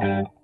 Bye.